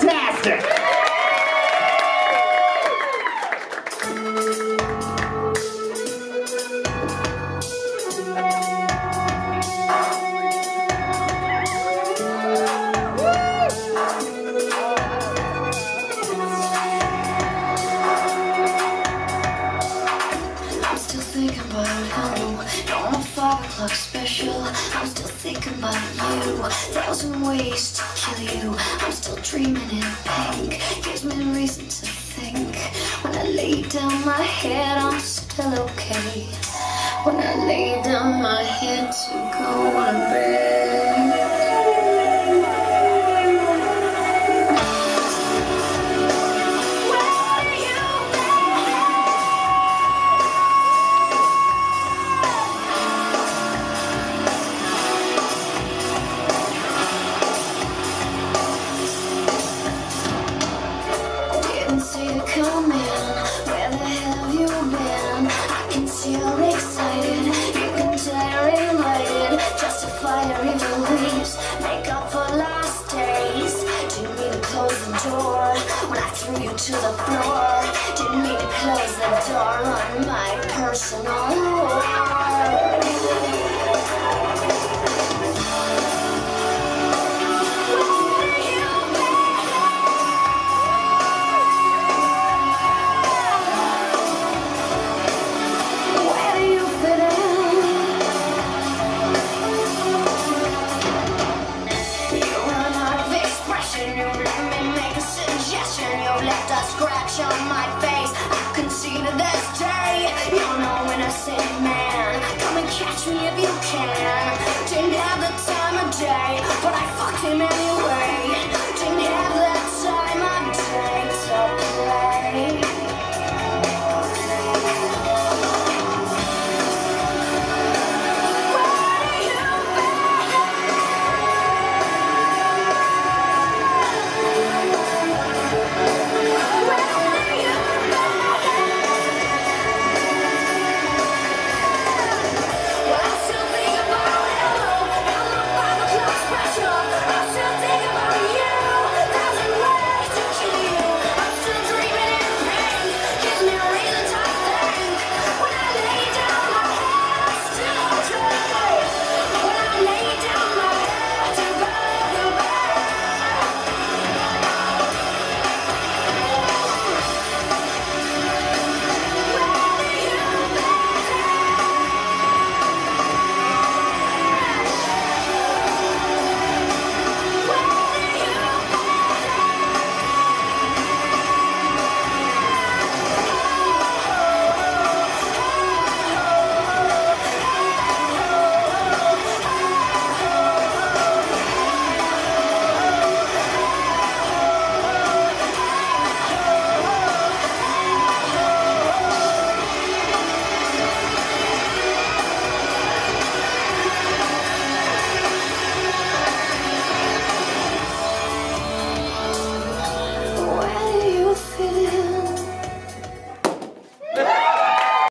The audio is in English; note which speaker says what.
Speaker 1: Fantastic!
Speaker 2: I'm still thinking about you. O'clock special. I'm still thinking about you. Thousand ways to kill you. I'm still dreaming in pink. Gives me reason to think. When I lay down my head, I'm still okay. When I lay down my head to go still excited. You can tell I'm lighted Justify the release Make up for lost days. Didn't mean to close the door When I threw you to the floor. Didn't mean to close the door On my personal